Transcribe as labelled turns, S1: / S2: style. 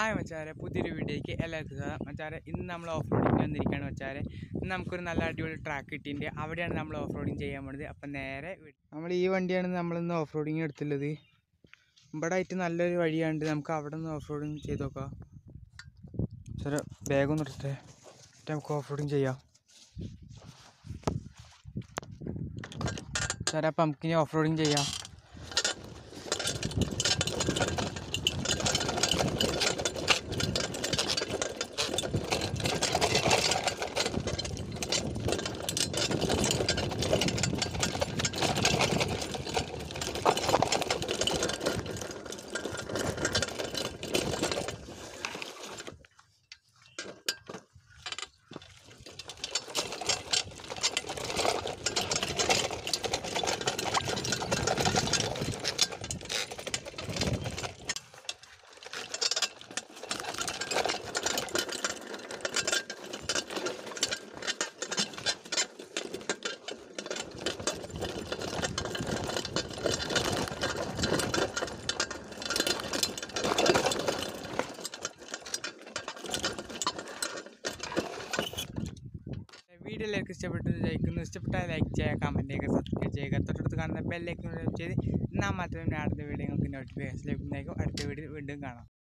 S1: ആ മച്ചാരെ പുതിയൊരു വീഡിയോയ്ക്ക് എല്ലാവർക്കും സ്വാഗതം. മച്ചാരെ ഇന്ന് നമ്മൾ ഓഫ് റോഡിങ് വന്നിരിക്കുകയാണ് മച്ചാരെ. ഇന്ന് നമുക്കൊരു നല്ല അടിപൊളി ട്രാക്ക് കിട്ടിയിട്ടുണ്ട്. അവിടെയാണ് നമ്മൾ ഓഫ് റോഡിങ് ചെയ്യാൻ പോണത്. അപ്പം നേരെ നമ്മൾ ഈ വണ്ടിയാണ് നമ്മളിന്ന് ഓഫ് റോഡിങ് എടുത്തുള്ളത്. ഇവിടെ ആയിട്ട് നല്ലൊരു വഴിയാണ്ട് നമുക്ക് അവിടെ നിന്ന് ഓഫ് റോഡിങ് ചെയ്ത് നോക്കാം. ചില ബാഗൊന്നും എടുത്തേ നമുക്ക് ഓഫ് റോഡിങ് ചെയ്യാം. സാറേ അപ്പം നമുക്കിനി ഓഫ് റോഡിങ് ചെയ്യാം. വീഡിയോ ലൈക്ക് ഇഷ്ടപ്പെട്ടത് ലൈക്കുന്നു ഇഷ്ടപ്പെട്ടാൽ ലൈക്ക് ചെയ്യുക കമന്റ് ചെയ്യുക സബ്സ്ക്രൈബ് ചെയ്യുക. തൊട്ടടുത്ത് കാണുന്ന ബെല്ലൈക്കൺ ചെയ്ത് എന്നാൽ മാത്രമേ അടുത്ത വീഡിയോ നിങ്ങൾക്ക് നോട്ടിഫിക്കേഷൻ ലഭിക്കുന്നതായിരിക്കും. അടുത്ത വീഡിയോ വീണ്ടും കാണാം.